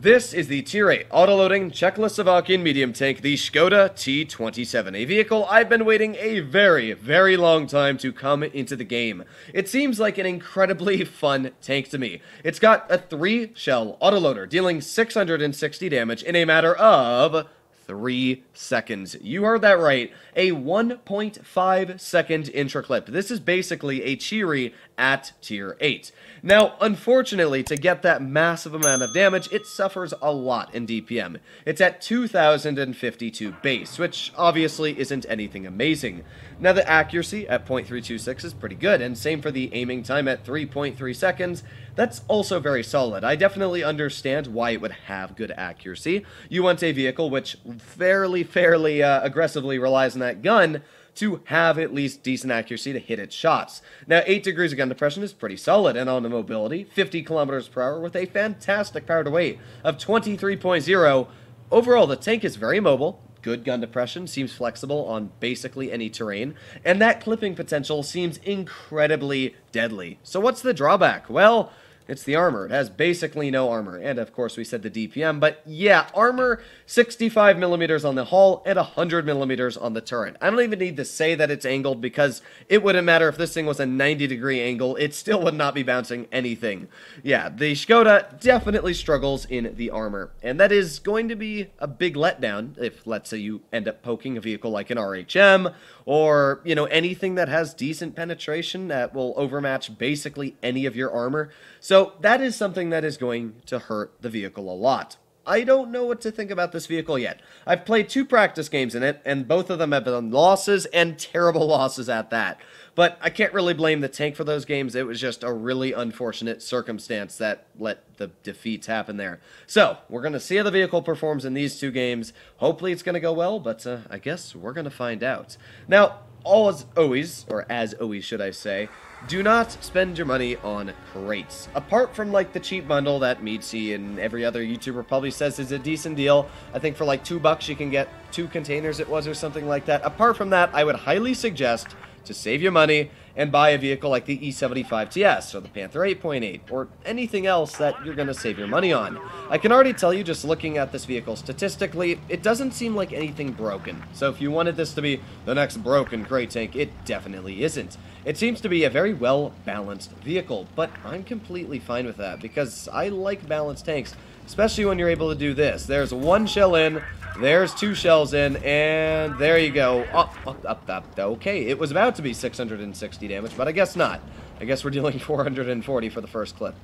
This is the Tier 8 autoloading Czechoslovakian medium tank, the Skoda T27, a vehicle I've been waiting a very, very long time to come into the game. It seems like an incredibly fun tank to me. It's got a 3-shell autoloader, dealing 660 damage in a matter of three seconds. You heard that right. A 1.5 second intro clip. This is basically a Cheery at tier 8. Now, unfortunately, to get that massive amount of damage, it suffers a lot in DPM. It's at 2052 base, which obviously isn't anything amazing. Now, the accuracy at .326 is pretty good, and same for the aiming time at 3.3 seconds. That's also very solid. I definitely understand why it would have good accuracy. You want a vehicle which fairly, fairly uh, aggressively relies on that gun, to have at least decent accuracy to hit its shots. Now, 8 degrees of gun depression is pretty solid, and on the mobility, 50 kilometers per hour with a fantastic power to weight of 23.0. Overall, the tank is very mobile, good gun depression, seems flexible on basically any terrain, and that clipping potential seems incredibly deadly. So what's the drawback? Well, it's the armor. It has basically no armor. And of course, we said the DPM. But yeah, armor 65 millimeters on the hull and 100 millimeters on the turret. I don't even need to say that it's angled because it wouldn't matter if this thing was a 90 degree angle. It still would not be bouncing anything. Yeah, the Skoda definitely struggles in the armor. And that is going to be a big letdown if, let's say, you end up poking a vehicle like an RHM or, you know, anything that has decent penetration that will overmatch basically any of your armor. So that is something that is going to hurt the vehicle a lot. I don't know what to think about this vehicle yet. I've played two practice games in it, and both of them have been losses and terrible losses at that. But I can't really blame the tank for those games. It was just a really unfortunate circumstance that let the defeats happen there. So, we're going to see how the vehicle performs in these two games. Hopefully it's going to go well, but uh, I guess we're going to find out. Now, all as always, or as always should I say, do not spend your money on crates. Apart from like the cheap bundle that Meadsy and every other YouTuber probably says is a decent deal. I think for like two bucks you can get two containers it was or something like that. Apart from that, I would highly suggest to save your money and buy a vehicle like the E75 TS or the Panther 8.8 or anything else that you're going to save your money on. I can already tell you just looking at this vehicle statistically, it doesn't seem like anything broken. So if you wanted this to be the next broken crate tank, it definitely isn't. It seems to be a very well-balanced vehicle, but I'm completely fine with that because I like balanced tanks, especially when you're able to do this. There's one shell in, there's two shells in, and there you go. Oh, oh, oh, okay, it was about to be 660 damage, but I guess not. I guess we're dealing 440 for the first clip.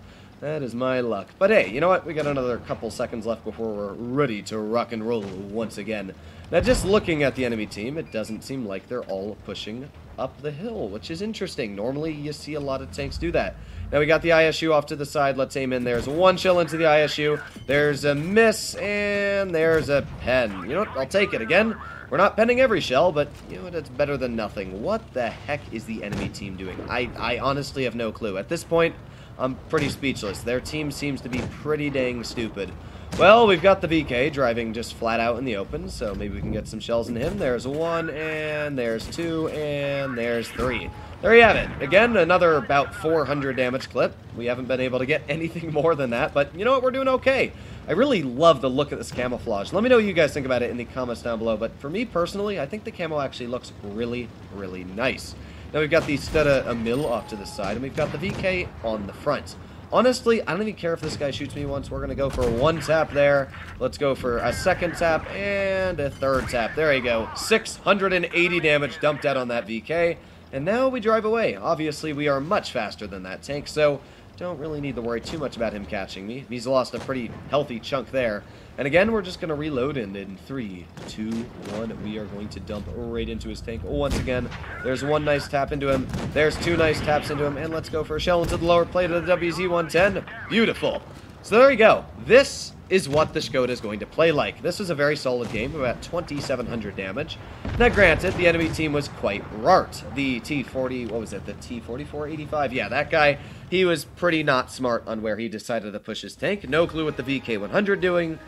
That is my luck. But hey, you know what? We got another couple seconds left before we're ready to rock and roll once again. Now, just looking at the enemy team, it doesn't seem like they're all pushing up the hill, which is interesting. Normally, you see a lot of tanks do that. Now we got the ISU off to the side. Let's aim in. There's one shell into the ISU. There's a miss, and there's a pen. You know what? I'll take it. Again, we're not penning every shell, but you know what? It's better than nothing. What the heck is the enemy team doing? I, I honestly have no clue. At this point, I'm pretty speechless. Their team seems to be pretty dang stupid. Well, we've got the VK driving just flat out in the open, so maybe we can get some shells in him. There's one, and there's two, and there's three. There you have it. Again, another about 400 damage clip. We haven't been able to get anything more than that, but you know what? We're doing okay. I really love the look of this camouflage. Let me know what you guys think about it in the comments down below, but for me personally, I think the camo actually looks really, really nice. Now we've got the Studa Emil off to the side, and we've got the VK on the front. Honestly, I don't even care if this guy shoots me once. We're going to go for one tap there. Let's go for a second tap and a third tap. There you go. 680 damage dumped out on that VK. And now we drive away. Obviously, we are much faster than that tank, so don't really need to worry too much about him catching me. He's lost a pretty healthy chunk there. And again, we're just going to reload, and in three, two, one, we are going to dump right into his tank. Once again, there's one nice tap into him. There's two nice taps into him, and let's go for a shell into the lower plate of the WZ-110. Beautiful. So there you go. This is what the Skoda is going to play like. This was a very solid game, about 2,700 damage. Now, granted, the enemy team was quite rart. The T-40, what was it, the T-44-85? Yeah, that guy, he was pretty not smart on where he decided to push his tank. No clue what the VK-100 doing.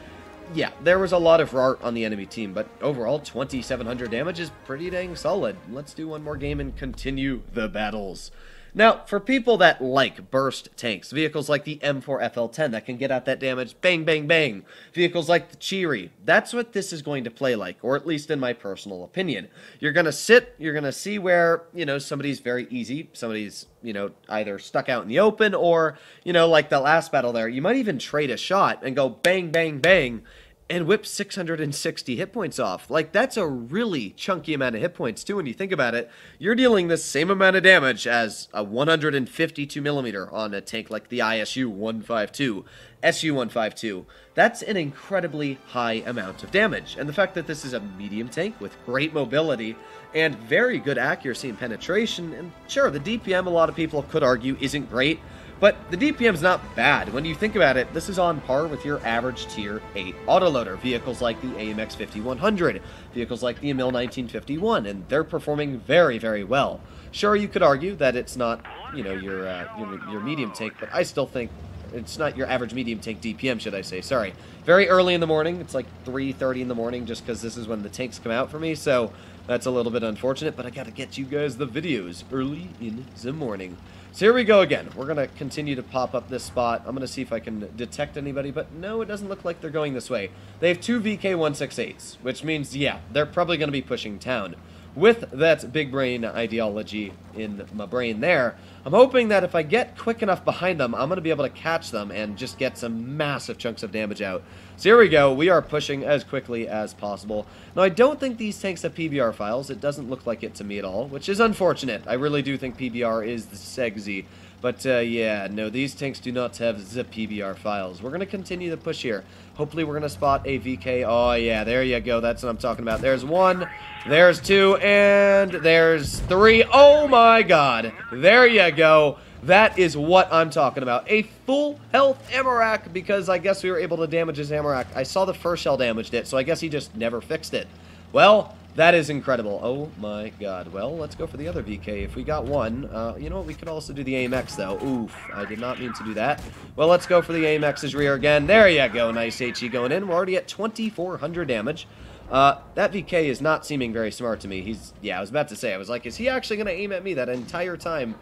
Yeah, there was a lot of rart on the enemy team, but overall, 2,700 damage is pretty dang solid. Let's do one more game and continue the battles. Now, for people that like burst tanks, vehicles like the M4 FL10 that can get out that damage, bang, bang, bang, vehicles like the Cheery, that's what this is going to play like, or at least in my personal opinion. You're going to sit, you're going to see where, you know, somebody's very easy, somebody's, you know, either stuck out in the open, or, you know, like the last battle there, you might even trade a shot and go bang, bang, bang, and whip 660 hit points off. Like, that's a really chunky amount of hit points, too, when you think about it. You're dealing the same amount of damage as a 152 millimeter on a tank like the ISU 152, SU 152. That's an incredibly high amount of damage. And the fact that this is a medium tank with great mobility and very good accuracy and penetration, and sure, the DPM, a lot of people could argue, isn't great, but the DPM's not bad. When you think about it, this is on par with your average Tier 8 autoloader. Vehicles like the AMX 50 100, vehicles like the Emil 1951, and they're performing very, very well. Sure, you could argue that it's not, you know, your, uh, your, your medium tank, but I still think it's not your average medium tank DPM, should I say. Sorry. Very early in the morning. It's like 3.30 in the morning just because this is when the tanks come out for me, so that's a little bit unfortunate, but I gotta get you guys the videos early in the morning. So here we go again. We're going to continue to pop up this spot. I'm going to see if I can detect anybody, but no, it doesn't look like they're going this way. They have two VK-168s, which means, yeah, they're probably going to be pushing town with that big brain ideology in my brain there, I'm hoping that if I get quick enough behind them, I'm going to be able to catch them and just get some massive chunks of damage out. So here we go. We are pushing as quickly as possible. Now, I don't think these tanks have PBR files. It doesn't look like it to me at all, which is unfortunate. I really do think PBR is the sexy. But uh, yeah, no, these tanks do not have the PBR files. We're going to continue the push here. Hopefully we're going to spot a VK. Oh yeah, there you go. That's what I'm talking about. There's one, there's two, and there's three. Oh my god. There you go. That is what I'm talking about. A full health ammo rack because I guess we were able to damage his ammo rack. I saw the first shell damaged it, so I guess he just never fixed it. Well, that is incredible. Oh my god. Well, let's go for the other VK. If we got one, uh, you know what? We could also do the AMX, though. Oof. I did not mean to do that. Well, let's go for the AMX's rear again. There you go. Nice HE going in. We're already at 2,400 damage. Uh, that VK is not seeming very smart to me. He's, yeah, I was about to say, I was like, is he actually going to aim at me that entire time?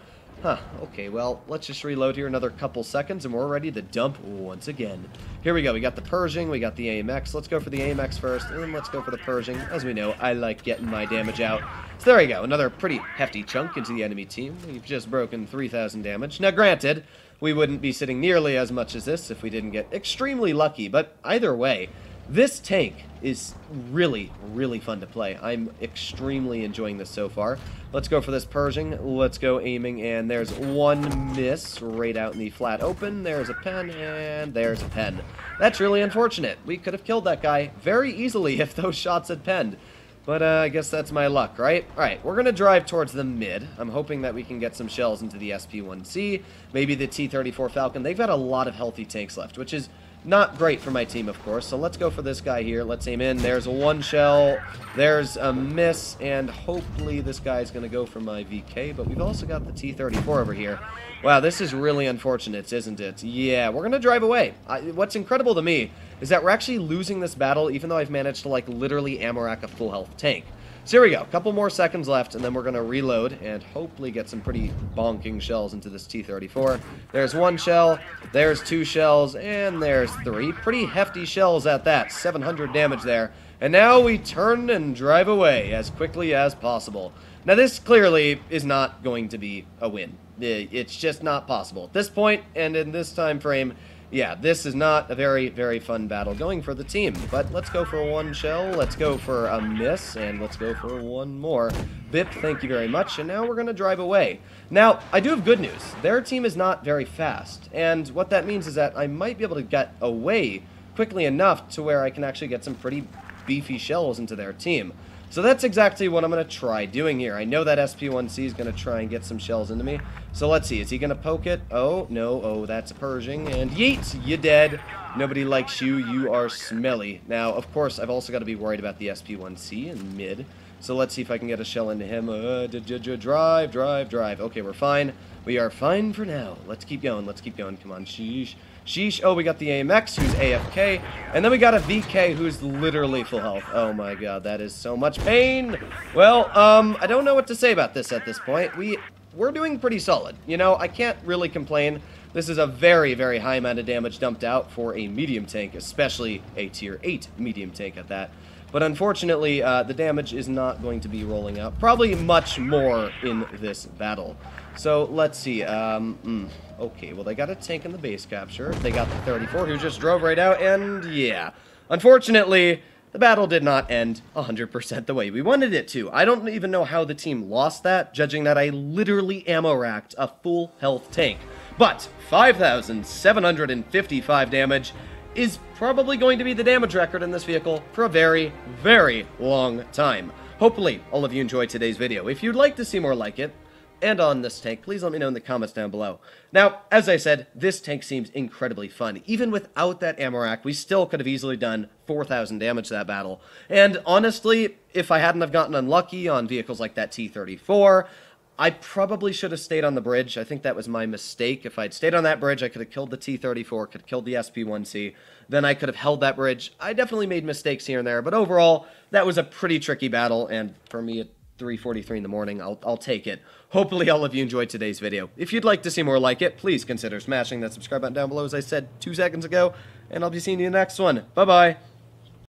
Huh, okay, well, let's just reload here another couple seconds, and we're ready to dump once again. Here we go, we got the Pershing, we got the AMX. Let's go for the AMX first, and then let's go for the Pershing. As we know, I like getting my damage out. So there you go, another pretty hefty chunk into the enemy team. We've just broken 3,000 damage. Now, granted, we wouldn't be sitting nearly as much as this if we didn't get extremely lucky, but either way, this tank is really, really fun to play. I'm extremely enjoying this so far. Let's go for this Pershing. Let's go aiming, and there's one miss right out in the flat open. There's a pen, and there's a pen. That's really unfortunate. We could have killed that guy very easily if those shots had penned. But uh, I guess that's my luck, right? Alright, we're going to drive towards the mid. I'm hoping that we can get some shells into the SP-1C, maybe the T-34 Falcon. They've got a lot of healthy tanks left, which is not great for my team, of course. So let's go for this guy here. Let's aim in. There's a one shell. There's a miss. And hopefully this guy's going to go for my VK. But we've also got the T-34 over here. Wow, this is really unfortunate, isn't it? Yeah, we're going to drive away. I, what's incredible to me is that we're actually losing this battle even though I've managed to, like, literally ammo rack a full health tank. So here we go. A couple more seconds left, and then we're going to reload and hopefully get some pretty bonking shells into this T-34. There's one shell, there's two shells, and there's three. Pretty hefty shells at that. 700 damage there. And now we turn and drive away as quickly as possible. Now this clearly is not going to be a win. It's just not possible. At this point, and in this time frame, yeah, this is not a very, very fun battle going for the team. But let's go for one shell, let's go for a miss, and let's go for one more. Bip, thank you very much, and now we're going to drive away. Now, I do have good news. Their team is not very fast, and what that means is that I might be able to get away quickly enough to where I can actually get some pretty beefy shells into their team. So that's exactly what I'm going to try doing here. I know that SP1C is going to try and get some shells into me. So let's see. Is he going to poke it? Oh, no. Oh, that's Pershing. And yeet, you dead. Nobody likes you. You are smelly. Now, of course, I've also got to be worried about the SP1C in mid. So let's see if I can get a shell into him. Uh, drive, drive, drive. Okay, we're fine. We are fine for now. Let's keep going. Let's keep going. Come on. Sheesh. Sheesh. Oh, we got the AMX, who's AFK. And then we got a VK, who's literally full health. Oh my god, that is so much pain. Well, um, I don't know what to say about this at this point. We we're doing pretty solid. You know, I can't really complain. This is a very, very high amount of damage dumped out for a medium tank, especially a tier 8 medium tank at that. But unfortunately, uh, the damage is not going to be rolling out. Probably much more in this battle. So, let's see. Um, mm, okay, well, they got a tank in the base capture. They got the 34 who just drove right out, and yeah. Unfortunately, the battle did not end 100% the way we wanted it to. I don't even know how the team lost that, judging that I literally ammo racked a full health tank. But 5,755 damage is probably going to be the damage record in this vehicle for a very, very long time. Hopefully, all of you enjoyed today's video. If you'd like to see more like it, and on this tank, please let me know in the comments down below. Now, as I said, this tank seems incredibly fun. Even without that ammo rack, we still could have easily done 4,000 damage that battle. And honestly, if I hadn't have gotten unlucky on vehicles like that T-34, I probably should have stayed on the bridge. I think that was my mistake. If I'd stayed on that bridge, I could have killed the T-34, could have killed the SP-1C. Then I could have held that bridge. I definitely made mistakes here and there, but overall, that was a pretty tricky battle, and for me, it 3.43 in the morning. I'll, I'll take it. Hopefully all of you enjoyed today's video. If you'd like to see more like it, please consider smashing that subscribe button down below as I said two seconds ago, and I'll be seeing you in the next one. Bye-bye.